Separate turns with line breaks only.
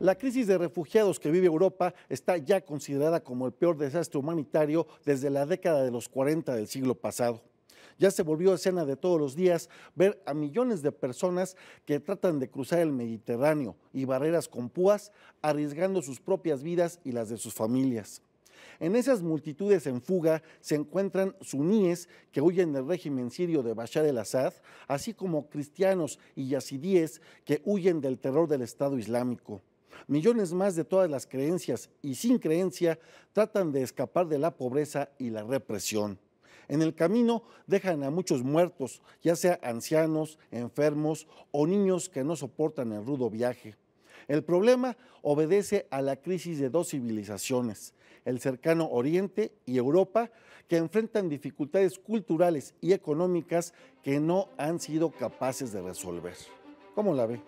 La crisis de refugiados que vive Europa está ya considerada como el peor desastre humanitario desde la década de los 40 del siglo pasado. Ya se volvió escena de todos los días ver a millones de personas que tratan de cruzar el Mediterráneo y barreras con púas, arriesgando sus propias vidas y las de sus familias. En esas multitudes en fuga se encuentran suníes que huyen del régimen sirio de Bashar el-Assad, así como cristianos y yazidíes que huyen del terror del Estado Islámico. Millones más de todas las creencias y sin creencia tratan de escapar de la pobreza y la represión. En el camino dejan a muchos muertos, ya sea ancianos, enfermos o niños que no soportan el rudo viaje. El problema obedece a la crisis de dos civilizaciones, el cercano Oriente y Europa, que enfrentan dificultades culturales y económicas que no han sido capaces de resolver. ¿Cómo la ve?